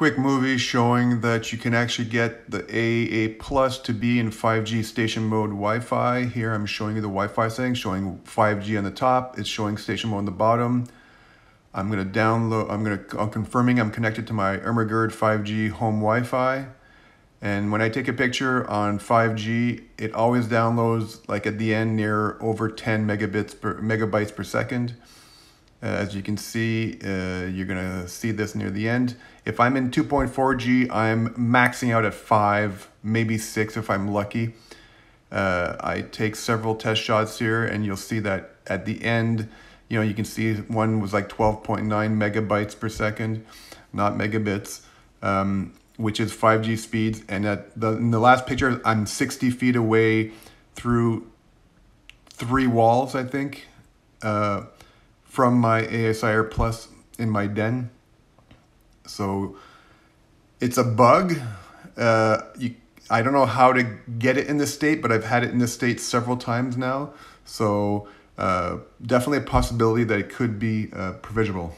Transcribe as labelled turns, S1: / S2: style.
S1: quick movie showing that you can actually get the ASIAIR Plus to be in 5G station mode Wi-Fi. Here I'm showing you the Wi-Fi settings, showing 5G on the top. It's showing station mode on the bottom. I'm gonna download, I'm gonna, I'm confirming I'm connected to my Ermagerd 5G home Wi-Fi. And when I take a picture on 5G, it always downloads like at the end near over 10 megabits per megabytes per second. Uh, as you can see, uh, you're gonna see this near the end. If I'm in 2.4G, I'm maxing out at five, maybe six if I'm lucky. Uh, I take several test shots here and you'll see that at the end, you know, you can see one was like 12.9 megabytes per second, not megabits. Um, which is 5G speeds. And at the, in the last picture, I'm 60 feet away through three walls, I think, uh, from my ASIAIR Plus in my den. So it's a bug. Uh, you, I don't know how to get it in this state, but I've had it in this state several times now. So uh, definitely a possibility that it could be uh, provisional.